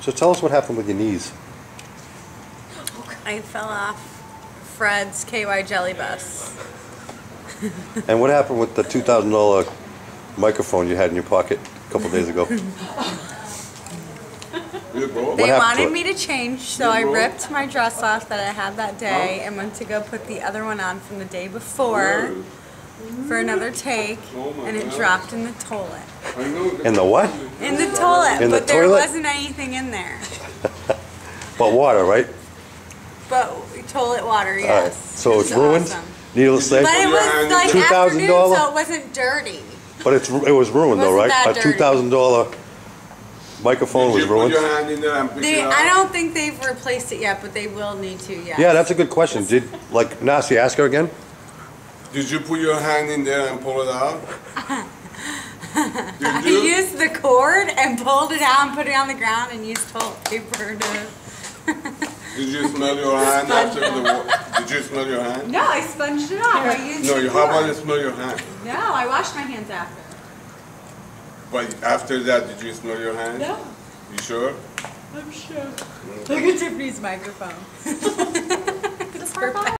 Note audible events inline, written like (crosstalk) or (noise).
So tell us what happened with your knees. I fell off Fred's KY Jelly Bus. And what happened with the two thousand dollar microphone you had in your pocket a couple days ago? (laughs) They happened wanted it? me to change, so I ripped my dress off that I had that day and went to go put the other one on from the day before for another take, Oh and it God. dropped in the toilet. I know. In the what? In the toilet, In the but there wasn't anything in there. (laughs) But water, right? But toilet water, All right. yes. So It it's ruined. awesome. Needless to But say, it Put your hand was like afternoon, $2,000? so it wasn't dirty. but it's it was ruined though, Wasn't right? that A two thousand dollar microphone was you put ruined. your hand in there and They, it? I don't think they've replaced it yet, but they will need to. Yes. Yeah, that's a good question. Did like Nasi ask her again? Did you put your hand in there and pull it out? (laughs) I used the cord and pulled it out and put it on the ground and used toilet paper to. (laughs) Did you smell your hand after the Did you smell your hand? No, I sponged it off. I used No, the you, how about you smell your hand? No, I washed my hands after. But after that, did you smell your hand? No, You sure? I'm sure. Mm. Look at Tiffany's microphone. (laughs) it's perfect.